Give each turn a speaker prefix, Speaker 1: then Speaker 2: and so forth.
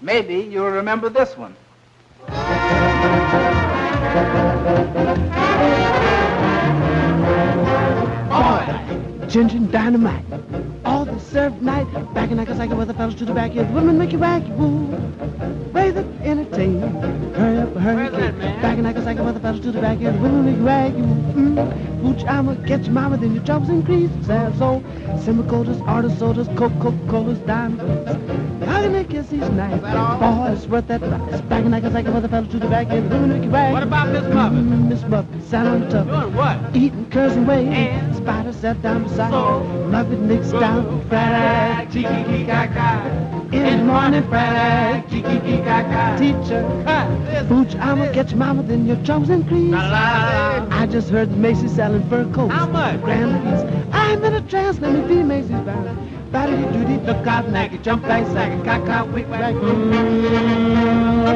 Speaker 1: Maybe you'll remember this one.
Speaker 2: Ginger and dynamite. All the served night. Back in Nagasaki with the fellas to the back here. The women make you wacky woo. Raise it, entertain. Hurry up, hurry
Speaker 1: man?
Speaker 2: Back in Nagasaki where the fellas to the back here. The women make you wacky woo. Mm. Pooch, I'ma get your mama, then your troubles increase. Sad soul. Semi-colas, artist sodas, Coca-Colas, diamonds. How can they kiss these nights? Boy, it's worth that price. Back in Nagasaki where the fellas to the back here. The women make
Speaker 1: What about Miss Muffet?
Speaker 2: Miss Muffet, sat on tub.
Speaker 1: Doing what?
Speaker 2: Eating curls and whey.
Speaker 1: And?
Speaker 2: Spider sat down beside
Speaker 1: So?
Speaker 2: her. Muffet mixed down. Fried egg.
Speaker 1: Kaka.
Speaker 2: In the morning, fried egg.
Speaker 1: Kaka.
Speaker 2: Teacher. Pooch, I'ma your mama, then your troubles increase. I just heard Macy's selling fur coats.
Speaker 1: How much?
Speaker 2: Grand. I'm in a trance, let me be Macy's. Batty doody, look out, naggy, jump back, like sagging, caca, wick, whack.